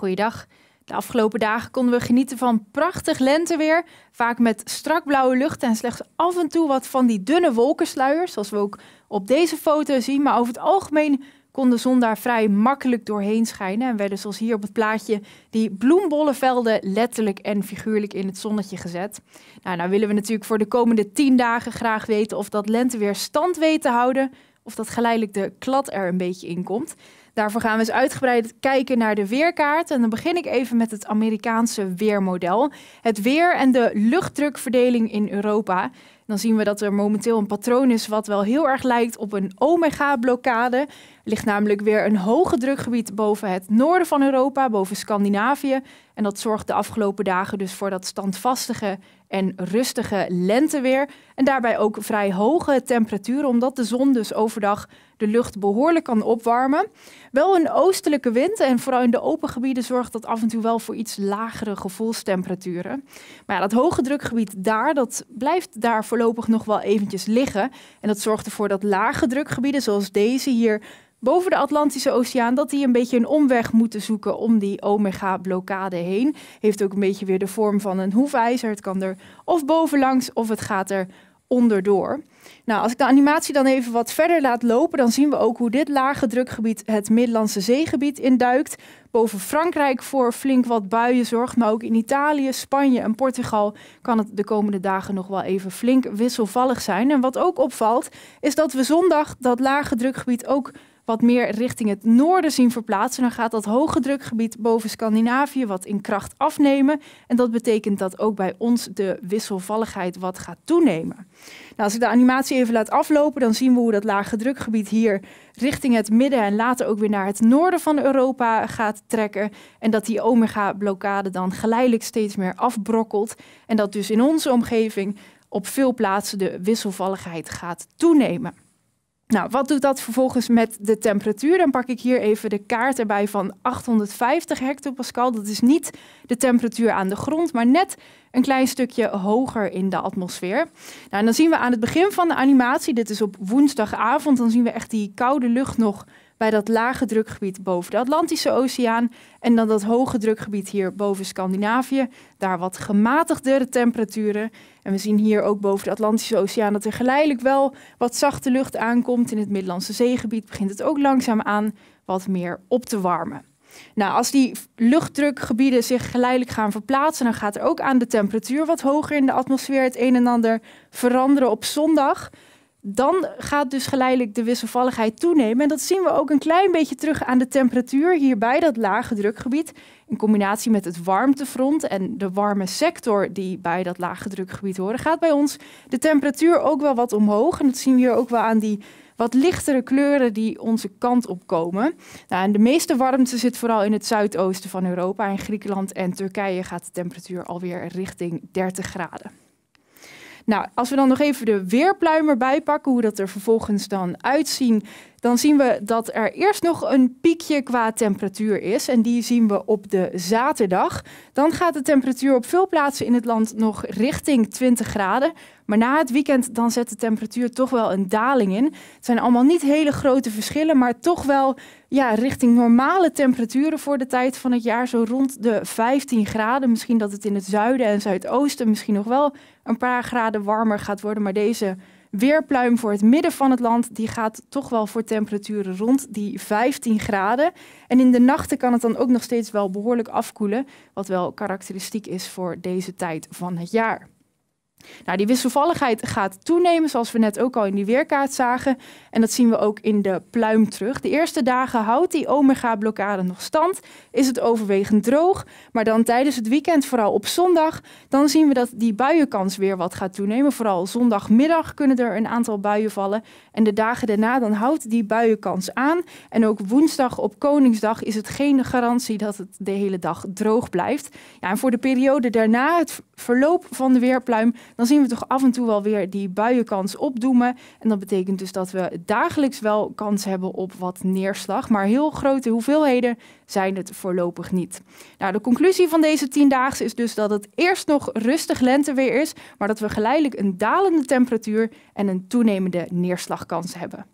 Goeiedag. De afgelopen dagen konden we genieten van prachtig lenteweer. Vaak met strak blauwe lucht en slechts af en toe wat van die dunne wolkensluiers. Zoals we ook op deze foto zien. Maar over het algemeen kon de zon daar vrij makkelijk doorheen schijnen. En werden zoals hier op het plaatje die bloembollenvelden letterlijk en figuurlijk in het zonnetje gezet. Nou, nou willen we natuurlijk voor de komende tien dagen graag weten of dat lenteweer stand weet te houden. Of dat geleidelijk de klad er een beetje in komt. Daarvoor gaan we eens uitgebreid kijken naar de weerkaart. En dan begin ik even met het Amerikaanse weermodel. Het weer en de luchtdrukverdeling in Europa. Dan zien we dat er momenteel een patroon is wat wel heel erg lijkt op een omega-blokkade. Ligt namelijk weer een hoge drukgebied boven het noorden van Europa, boven Scandinavië. En dat zorgt de afgelopen dagen dus voor dat standvastige en rustige lenteweer. En daarbij ook vrij hoge temperaturen, omdat de zon dus overdag de lucht behoorlijk kan opwarmen. Wel een oostelijke wind en vooral in de open gebieden zorgt dat af en toe wel voor iets lagere gevoelstemperaturen. Maar dat hoge drukgebied daar, dat blijft daar voorlopig nog wel eventjes liggen. En dat zorgt ervoor dat lage drukgebieden zoals deze hier boven de Atlantische Oceaan, dat die een beetje een omweg moeten zoeken om die omega-blokkade heen. Heeft ook een beetje weer de vorm van een hoefijzer. Het kan er of bovenlangs of het gaat er onderdoor. Nou, als ik de animatie dan even wat verder laat lopen, dan zien we ook hoe dit lage drukgebied het Middellandse zeegebied induikt. Boven Frankrijk voor flink wat buien zorgt, maar ook in Italië, Spanje en Portugal kan het de komende dagen nog wel even flink wisselvallig zijn. En wat ook opvalt, is dat we zondag dat lage drukgebied ook wat meer richting het noorden zien verplaatsen. Dan gaat dat hoge drukgebied boven Scandinavië wat in kracht afnemen. En dat betekent dat ook bij ons de wisselvalligheid wat gaat toenemen. Nou, als ik de animatie even laat aflopen, dan zien we hoe dat lage drukgebied hier richting het midden en later ook weer naar het noorden van Europa gaat trekken. En dat die omega-blokkade dan geleidelijk steeds meer afbrokkelt. En dat dus in onze omgeving op veel plaatsen de wisselvalligheid gaat toenemen. Nou, wat doet dat vervolgens met de temperatuur? Dan pak ik hier even de kaart erbij van 850 hectopascal. Dat is niet de temperatuur aan de grond, maar net een klein stukje hoger in de atmosfeer. Nou, en dan zien we aan het begin van de animatie, dit is op woensdagavond, dan zien we echt die koude lucht nog bij dat lage drukgebied boven de Atlantische Oceaan. En dan dat hoge drukgebied hier boven Scandinavië. Daar wat gematigdere temperaturen. En we zien hier ook boven de Atlantische Oceaan dat er geleidelijk wel wat zachte lucht aankomt. In het Middellandse zeegebied begint het ook langzaam aan wat meer op te warmen. Nou, als die luchtdrukgebieden zich geleidelijk gaan verplaatsen, dan gaat er ook aan de temperatuur wat hoger in de atmosfeer het een en ander veranderen op zondag dan gaat dus geleidelijk de wisselvalligheid toenemen. En dat zien we ook een klein beetje terug aan de temperatuur hier bij dat lage drukgebied. In combinatie met het warmtefront en de warme sector die bij dat lage drukgebied horen, gaat bij ons de temperatuur ook wel wat omhoog. En dat zien we hier ook wel aan die wat lichtere kleuren die onze kant op komen. Nou, en de meeste warmte zit vooral in het zuidoosten van Europa. In Griekenland en Turkije gaat de temperatuur alweer richting 30 graden. Nou, als we dan nog even de weerpluimer bijpakken, hoe dat er vervolgens dan uitzien, dan zien we dat er eerst nog een piekje qua temperatuur is. En die zien we op de zaterdag. Dan gaat de temperatuur op veel plaatsen in het land nog richting 20 graden. Maar na het weekend dan zet de temperatuur toch wel een daling in. Het zijn allemaal niet hele grote verschillen, maar toch wel ja, richting normale temperaturen voor de tijd van het jaar. Zo rond de 15 graden. Misschien dat het in het zuiden en zuidoosten misschien nog wel een paar graden warmer gaat worden. Maar deze weerpluim voor het midden van het land, die gaat toch wel voor temperaturen rond die 15 graden. En in de nachten kan het dan ook nog steeds wel behoorlijk afkoelen, wat wel karakteristiek is voor deze tijd van het jaar. Nou, die wisselvalligheid gaat toenemen, zoals we net ook al in die weerkaart zagen. En dat zien we ook in de pluim terug. De eerste dagen houdt die omega-blokkade nog stand. Is het overwegend droog. Maar dan tijdens het weekend, vooral op zondag, dan zien we dat die buienkans weer wat gaat toenemen. Vooral zondagmiddag kunnen er een aantal buien vallen. En de dagen daarna, dan houdt die buienkans aan. En ook woensdag op Koningsdag is het geen garantie dat het de hele dag droog blijft. Ja, en voor de periode daarna, het verloop van de weerpluim, dan zien we toch af en toe wel weer die buienkans opdoemen. En dat betekent dus dat we dagelijks wel kans hebben op wat neerslag. Maar heel grote hoeveelheden zijn het voorlopig niet. Nou, de conclusie van deze tiendaagse is dus dat het eerst nog rustig lenteweer is, maar dat we geleidelijk een dalende temperatuur en een toenemende neerslagkans hebben.